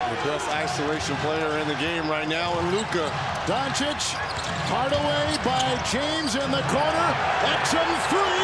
The best isolation player in the game right now, in Luka. Doncic, Hardaway by James in the corner. Exum three,